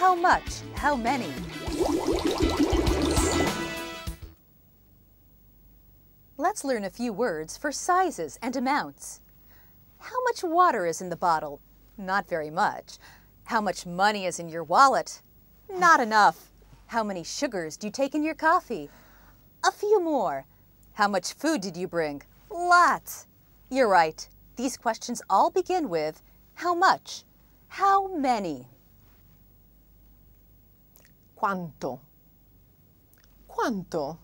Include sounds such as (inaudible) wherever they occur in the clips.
How much? How many? Let's learn a few words for sizes and amounts. How much water is in the bottle? Not very much. How much money is in your wallet? Not enough. How many sugars do you take in your coffee? A few more. How much food did you bring? Lots. You're right. These questions all begin with how much? How many? Quanto? Quanto?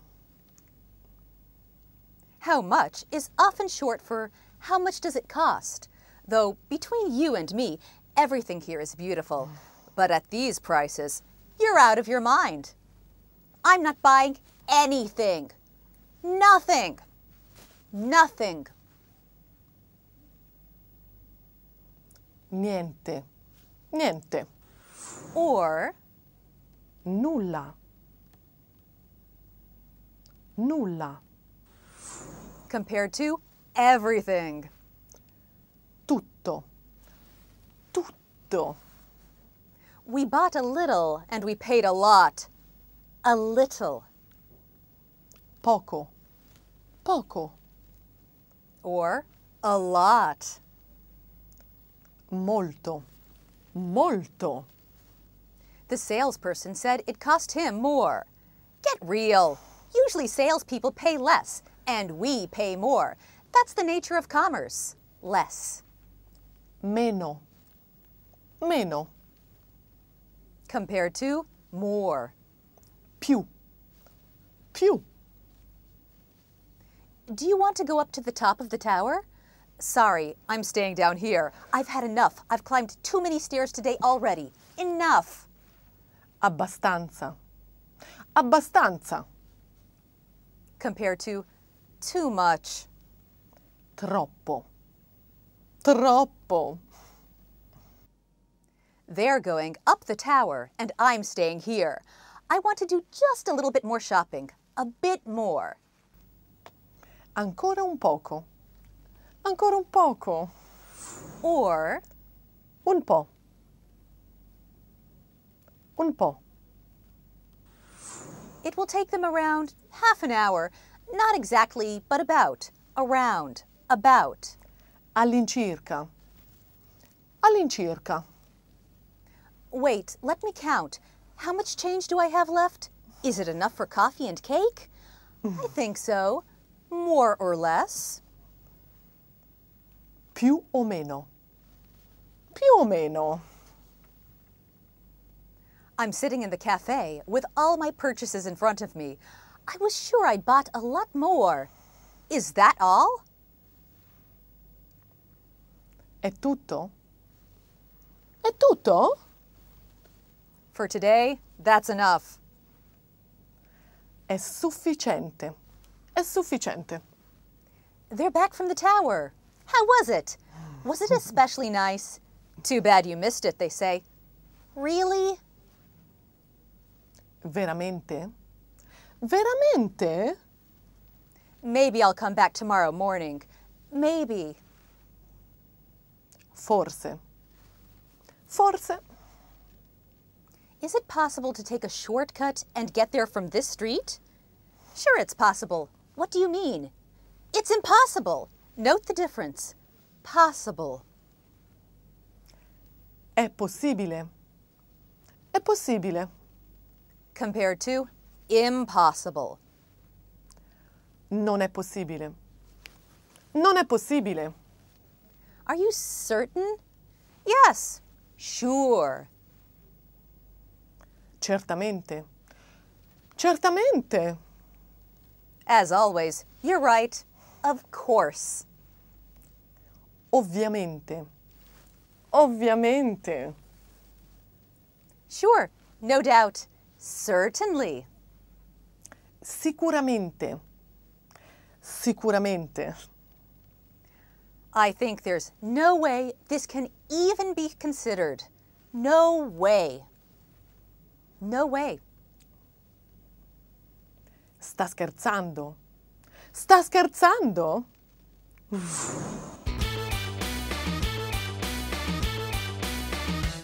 How much is often short for how much does it cost? Though between you and me, everything here is beautiful. But at these prices, you're out of your mind. I'm not buying anything. Nothing. Nothing. Niente. Niente. Or Nulla. Nulla. compared to everything. Tutto. Tutto. We bought a little and we paid a lot. A little. Poco. Poco. Or a lot. Molto. Molto. The salesperson said it cost him more. Get real. Usually salespeople pay less and we pay more. That's the nature of commerce. Less. Meno. Meno. Compared to more. Più. Più. Do you want to go up to the top of the tower? Sorry, I'm staying down here. I've had enough. I've climbed too many stairs today already. Enough. Abbastanza. Abbastanza. Compared to too much. Troppo. Troppo. They're going up the tower and I'm staying here. I want to do just a little bit more shopping. A bit more. Ancora un poco. Ancora un poco. Or Un po'. Un po'. it will take them around half an hour. Not exactly, but about. Around. About. All'incirca. All'incirca. Wait, let me count. How much change do I have left? Is it enough for coffee and cake? Hmm. I think so. More or less. Più o meno. Più o meno. I'm sitting in the cafe with all my purchases in front of me. I was sure I'd bought a lot more. Is that all? È tutto? È tutto? For today, that's enough. È sufficiente. È sufficiente. They're back from the tower. How was it? Was it (laughs) especially nice? Too bad you missed it, they say. Really? Veramente? Veramente? Maybe I'll come back tomorrow morning. Maybe. Forse. Forse. Is it possible to take a shortcut and get there from this street? Sure, it's possible. What do you mean? It's impossible. Note the difference. Possible. È possibile. È possibile. Compared to impossible. Non è possibile. Non è possibile. Are you certain? Yes. Sure. Certamente. Certamente. As always, you're right. Of course. Ovviamente. Ovviamente. Sure. No doubt. Certainly. Sicuramente. Sicuramente. I think there's no way this can even be considered. No way. No way. Sta scherzando? Sta scherzando?